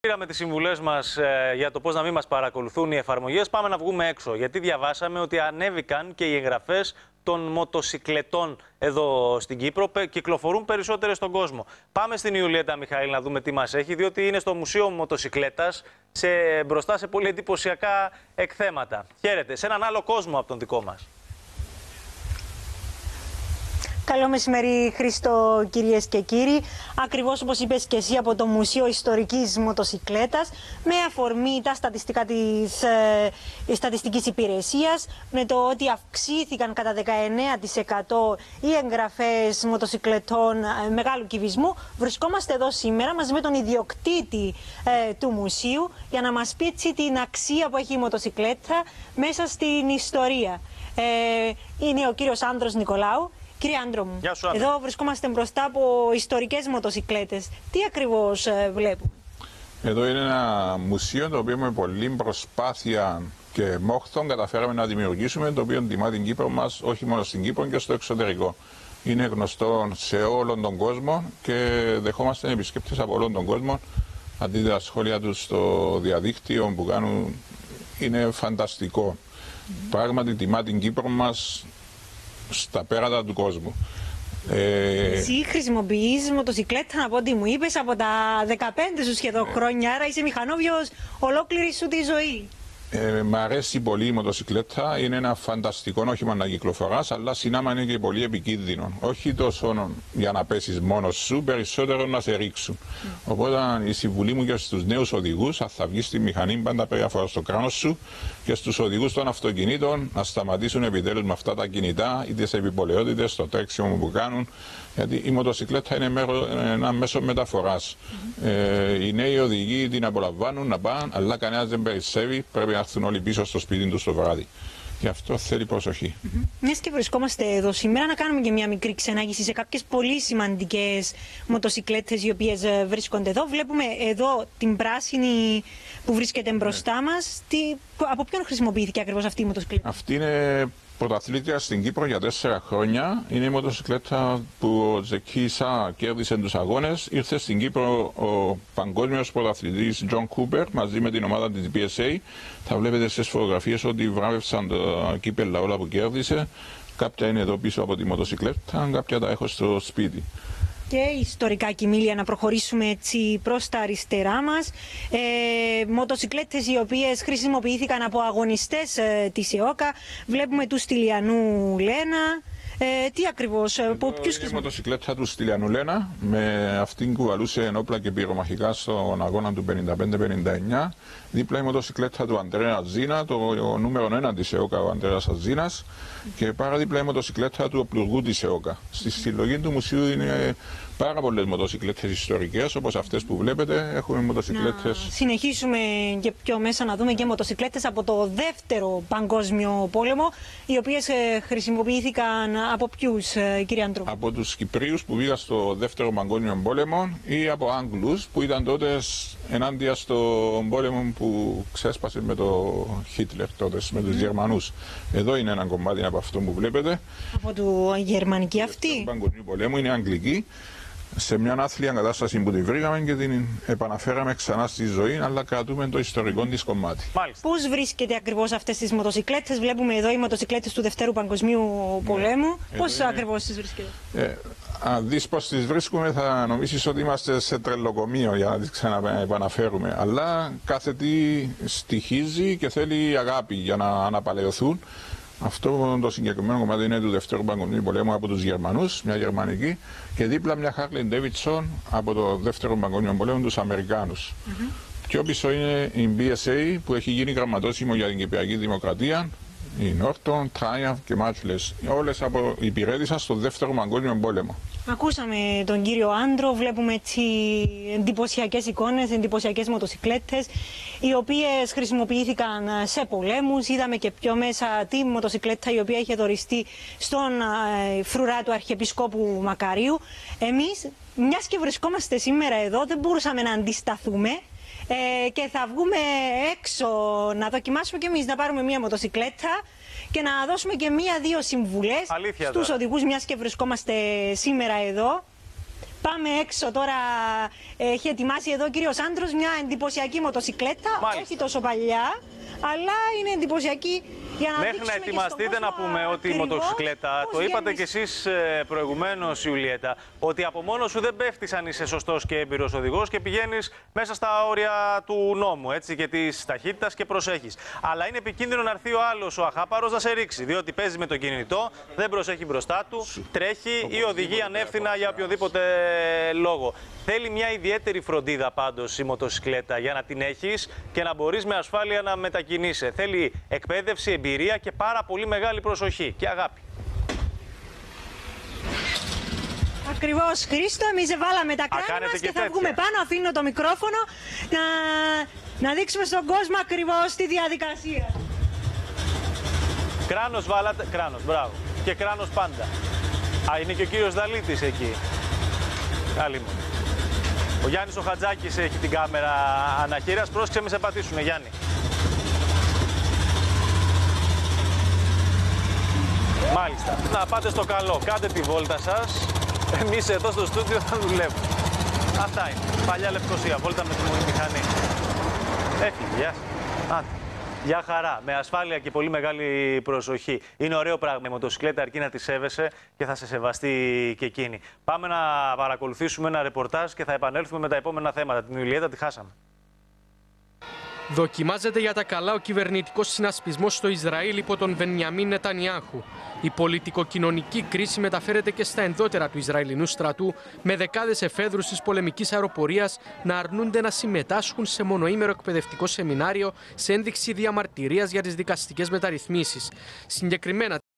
Πήραμε τις συμβουλές μας για το πώς να μην μας παρακολουθούν οι εφαρμογές. Πάμε να βγούμε έξω. Γιατί διαβάσαμε ότι ανέβηκαν και οι εγγραφές των μοτοσυκλετών εδώ στην Κύπρο. Πε- Κυκλοφορούν περισσότερες στον κόσμο. Πάμε στην Ιουλιέτα Μιχαήλ να δούμε τι μας έχει, διότι είναι στο Μουσείο Μοτοσυκλέτας σε, μπροστά σε πολύ εντυπωσιακά εκθέματα. Χαίρετε, σε έναν άλλο κόσμο από τον δικό μας. Καλό μεσημέρι Χρήστο κυρίες και κύριοι. Ακριβώς όπως είπες και εσύ από το Μουσείο Ιστορικής Μοτοσυκλέτας με αφορμή τα στατιστικά της ε, Στατιστικής Υπηρεσίας με το ότι αυξήθηκαν κατά 19% οι εγγραφές μοτοσυκλετών ε, μεγάλου κυβισμού. Βρισκόμαστε εδώ σήμερα μαζί με τον ιδιοκτήτη ε, του μουσείου για να μας πει έτσι την αξία που έχει η μοτοσυκλέτα μέσα στην ιστορία. Ε, είναι ο κύριος Άνδρος Νικολάου. Κύριε Άντρο μου, Γεια σου, Άντρε. εδώ βρισκόμαστε μπροστά από ιστορικές μοτοσυκλέτες. Τι ακριβώς ε, βλέπουμε; Εδώ είναι ένα μουσείο το οποίο με πολλή προσπάθεια και μόχθον καταφέραμε να δημιουργήσουμε το οποίο τιμά την Κύπρο μας όχι μόνο στην Κύπρο και στο εξωτερικό. Είναι γνωστό σε όλον τον κόσμο και δεχόμαστε επισκέπτες από όλον τον κόσμο. Αντί τα σχόλια τους στο διαδίκτυο που κάνουν είναι φανταστικό. Πράγματι τιμά την Κύπρο μας στα πέρατα του κόσμου. Ε, Εσύ χρησιμοποιείς μοτοσυκλέτα από ό,τι μου είπες από τα 15 σου σχεδόν Ναι. χρόνια, άρα είσαι μηχανόβιος ολόκληρη σου τη ζωή. Ε, μ' αρέσει πολύ η μοτοσυκλέτα. Είναι ένα φανταστικό όχημα να κυκλοφοράς, αλλά συνάμα είναι και πολύ επικίνδυνο. Όχι τόσο για να πέσεις μόνος σου, περισσότερο να σε ρίξουν. Οπότε η συμβουλή μου και στους νέους οδηγούς, αν θα βγεις στη μηχανή, πάντα πρέπει να φοράς το κράνος σου και στους οδηγούς των αυτοκινήτων να σταματήσουν επιτέλους με αυτά τα κινητά ή τι επιπολαιότητες, το τρέξιμο που κάνουν. Γιατί η μοτοσυκλέτα είναι μέρο, ένα μέσο μεταφοράς. Ε, οι νέοι οδηγοί την απολαμβάνουν να πάνε, αλλά κανένας δεν περισσεύει. Πρέπει να έρθουν όλοι πίσω στο σπίτι τους το βράδυ. Γι' αυτό θέλει προσοχή. Μιας και βρισκόμαστε εδώ σήμερα, να κάνουμε και μια μικρή ξενάγηση σε κάποιες πολύ σημαντικές μοτοσυκλέτες οι οποίες βρίσκονται εδώ. Βλέπουμε εδώ την πράσινη που βρίσκεται μπροστά μας. Από ποιον χρησιμοποιήθηκε ακριβώς αυτή η μοτοσυκλέτα; Αυτή είναι πρωταθλήτρια στην Κύπρο για τέσσερα χρόνια. Είναι η μοτοσυκλέτα που ο Τζεκίσα κέρδισε τους αγώνες. Ήρθε στην Κύπρο ο παγκόσμιος πρωταθλητής Τζον Κούπερ μαζί με την ομάδα της BSA. Θα βλέπετε στις φωτογραφίες ότι βράβευσαν τα κύπελλα όλα που κέρδισε. Κάποια είναι εδώ πίσω από τη μοτοσυκλέτα, κάποια τα έχω στο σπίτι. Και ιστορικά κοιμήλια να προχωρήσουμε έτσι προς τα αριστερά μας. Ε, μοτοσυκλέτες οι οποίες χρησιμοποιήθηκαν από αγωνιστές ε, της ΕΟΚΑ. Βλέπουμε τους Στυλιανού Λένα. Ε, τι ακριβώς, ε, από ποιους Είναι η χρησιμοποιήθηκαν. μοτοσυκλέτα τους Στυλιανού Λένα. Με αυτήν κουβαλούσε ενόπλα και πυρομαχικά στον αγώνα του 55-59. Δίπλα η μοτοσυκλέτα του Αντρέα Ζήνα, το νούμερο 1 της ΕΟΚΑ, ο Αντρέας Ζήνας. Και πάρα δίπλα η μοτοσυκλέτα του οπλουργού της ΕΟΚΑ. Στη συλλογή του μουσείου είναι πάρα πολλές μοτοσυκλέτες ιστορικές, όπως αυτές που βλέπετε. Έχουμε μοτοσυκλέτε. Να συνεχίσουμε και πιο μέσα να δούμε και μοτοσυκλέτες από το δεύτερο παγκόσμιο πόλεμο, οι οποίες ε, χρησιμοποιήθηκαν από ποιους, ε, κύριε Αντρού. από τους Κυπρίους που πήγαν στο δεύτερο παγκόσμιο πόλεμο ή από Άγγλους που ήταν τότε σ- ενάντια στον πόλεμο που ξέσπασε με το Χίτλερ τότε, με τους Γερμανούς. Εδώ είναι ένα κομμάτι από αυτό που βλέπετε. Από του γερμανική Του αυτή. παγκοσμίου πολέμου είναι αγγλική. Σε μια άθλια κατάσταση που την βρήκαμε και την επαναφέραμε ξανά στη ζωή, αλλά κρατούμε το ιστορικό της κομμάτι. Μάλιστα. Πώς βρίσκεται ακριβώς αυτές τις μοτοσυκλέτες, Βλέπουμε εδώ οι μοτοσυκλέτες του Δευτέρου Παγκοσμίου Πολέμου. Πώς Ναι. είναι- ακριβώς τις βρίσκεται; Ε, αν δεις πως τις βρίσκουμε θα νομίσεις ότι είμαστε σε τρελοκομείο για να τις ξαναεπαναφέρουμε. Αλλά κάθε τι στοιχίζει και θέλει αγάπη για να αναπαλαιωθούν. Αυτό το συγκεκριμένο κομμάτι είναι του Δευτέρου Παγκοσμίου Πολέμου από τους Γερμανούς, μια γερμανική, και δίπλα μια Harley Davidson από το Δεύτερο Παγκοσμίο Πολέμου τους Αμερικάνους. Πιο πίσω είναι η BSA που έχει γίνει γραμματόσημο για την Κυπριακή Δημοκρατία, η Norton, Triumph και Matchless. Όλες από υπηρέτησαν στο Δεύτερο Παγκόσμιο Πόλεμο. Ακούσαμε τον κύριο Άντρο, βλέπουμε έτσι εντυπωσιακές εικόνες, εντυπωσιακές μοτοσυκλέτες, οι οποίες χρησιμοποιήθηκαν σε πολέμους. Είδαμε και πιο μέσα τη μοτοσυκλέτα η οποία είχε δοριστεί στον ε, φρουρά του Αρχιεπισκόπου Μακαρίου. Εμείς, μιας και βρισκόμαστε σήμερα εδώ, δεν μπορούσαμε να αντισταθούμε. Ε, και θα βγούμε έξω να δοκιμάσουμε και εμείς να πάρουμε μία μοτοσυκλέτα και να δώσουμε και μία-δύο συμβουλές Αλήθεια στους τώρα. οδηγούς μιας και βρισκόμαστε σήμερα εδώ. Πάμε έξω τώρα. Έχει ετοιμάσει εδώ ο κύριος Άντρος μια εντυπωσιακή μοτοσυκλέτα. Μάλιστα. Όχι τόσο παλιά, αλλά είναι εντυπωσιακή για να Μέχρι να δείξουμε και στον ετοιμαστείτε να κόσμο πούμε ότι η ακριβώς μοτοσυκλέτα, πώς το είπατε κι γεμίζει. εσείς ε, προηγουμένως Ιουλιέτα, ότι από μόνος σου δεν πέφτεις αν είσαι σωστός και έμπειρος οδηγός και πηγαίνεις μέσα στα όρια του νόμου έτσι, και της ταχύτητας και προσέχεις. Αλλά είναι επικίνδυνο να έρθει ο άλλος ο αχάπαρος να σε ρίξει, διότι παίζει με το κινητό, δεν προσέχει μπροστά του, τρέχει ή οδηγεί ανεύθυνα για οποιοδήποτε λόγο. Θέλει μια ιδιαίτερη φροντίδα πάντως η μοτοσυκλέτα για να την έχεις και να μπορείς με ασφάλεια να μετακινείσαι. Θέλει εκπαίδευση, εμπειρία και πάρα πολύ μεγάλη προσοχή και αγάπη. Ακριβώς, Χρήστο. Εμείς βάλαμε τα κράνη κάνετε μας και και, θα τέτοια. βγούμε πάνω. Αφήνω το μικρόφωνο να, να δείξουμε στον κόσμο ακριβώς τη διαδικασία. Κράνος βάλατε, κράνος, μπράβο. Και κράνος πάντα. Α, είναι και ο κύριος Δαλίτης εκεί. Άλλη μου. Ο Γιάννης ο Χατζάκης έχει την κάμερα αναχείρας. Πρόσεξε μη σε πατήσουνε, Γιάννη. Μάλιστα. Να πάτε στο καλό. Κάντε τη βόλτα σας. Εμείς εδώ στο στούντιο θα δουλεύουμε. Αυτά είναι. Παλιά Λευκοσία. Βόλτα με τη μηχανή. Έφυγε, γεια σας. Άντε. Γεια χαρά. Με ασφάλεια και πολύ μεγάλη προσοχή. Είναι ωραίο πράγμα η μοτοσυκλέτα αρκεί να τη σέβεσαι και θα σε σεβαστεί και εκείνη. Πάμε να παρακολουθήσουμε ένα ρεπορτάζ και θα επανέλθουμε με τα επόμενα θέματα. Την Ιουλιέτα τη χάσαμε. Δοκιμάζεται για τα καλά ο κυβερνητικός συνασπισμός στο Ισραήλ υπό τον Βενιαμίν Νετανιάχου. Η πολιτικοκοινωνική κρίση μεταφέρεται και στα ενδότερα του Ισραηλινού στρατού, με δεκάδες εφέδρους της πολεμικής αεροπορίας να αρνούνται να συμμετάσχουν σε μονοήμερο εκπαιδευτικό σεμινάριο σε ένδειξη διαμαρτυρίας για τις δικαστικές μεταρρυθμίσεις. Συγκεκριμένα,